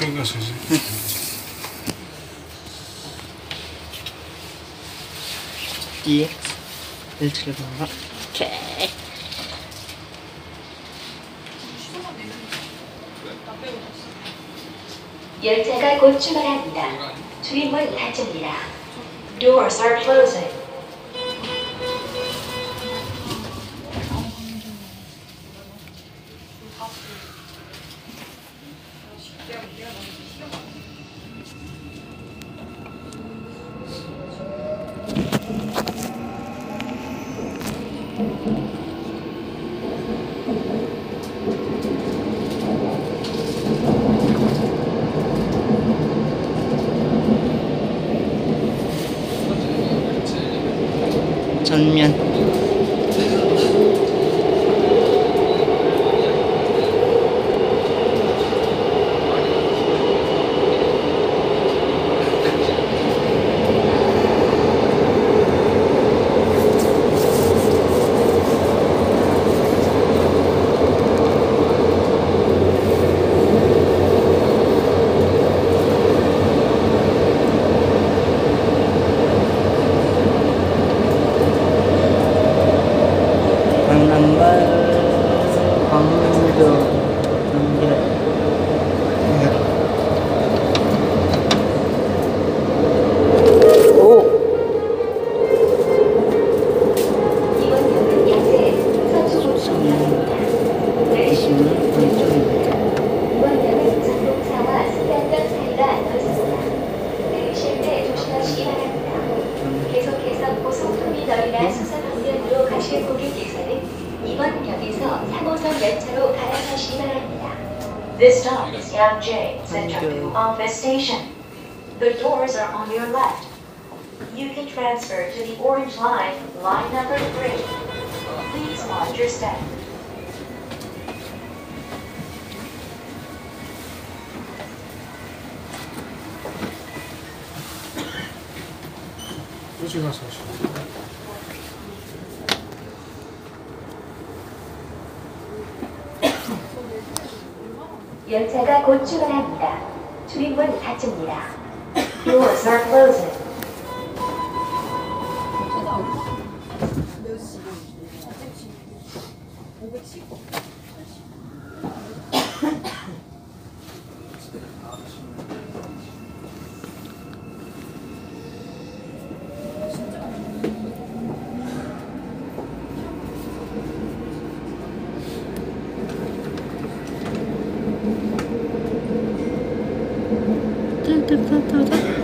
기억나시지? DX 175 오케이 열차가 곧 출발합니다. 출입문 닫힙니다. Doors are closing. 正面。Central Office Station. The doors are on your left. You can transfer to the orange line, line number three. Please watch your step. What's? 열차가 곧 출발합니다. 출입문 닫힙니다. Doors are closing. Tetap.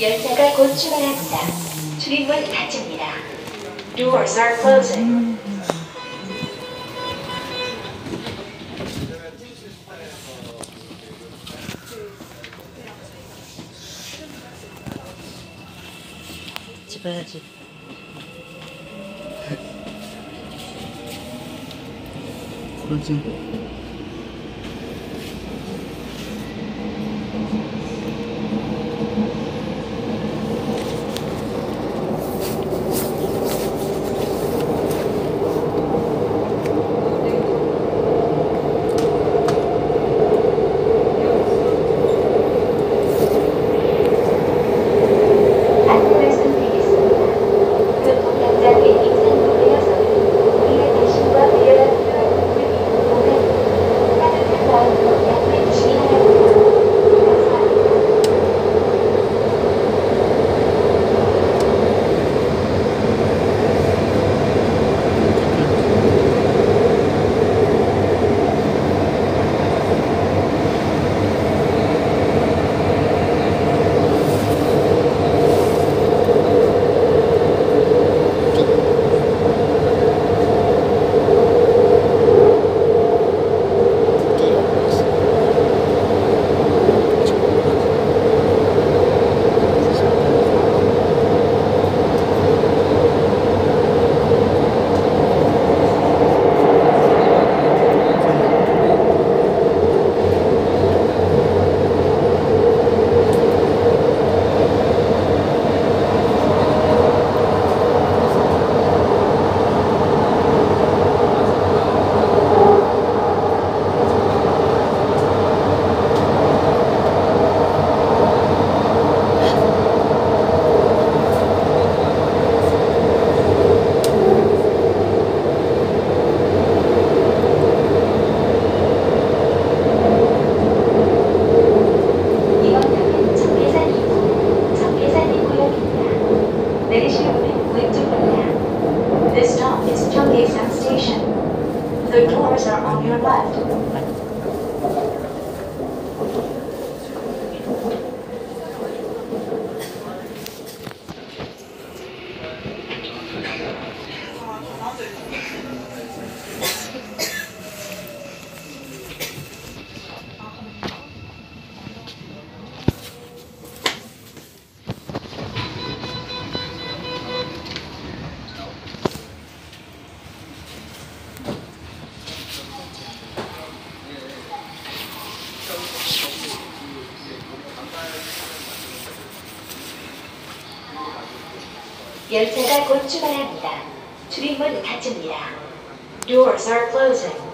열차가 곧 출발합니다. 출입문 닫힙니다. Doors are closing. 집 가야지. 그러지. 열차가 곧 출발합니다. 출입문 닫힙니다. Doors are closing.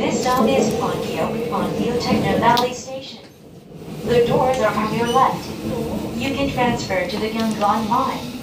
This stop is Onkyo on Geotechno Valley Station. The doors are on your left. You can transfer to the Gyeonggang line.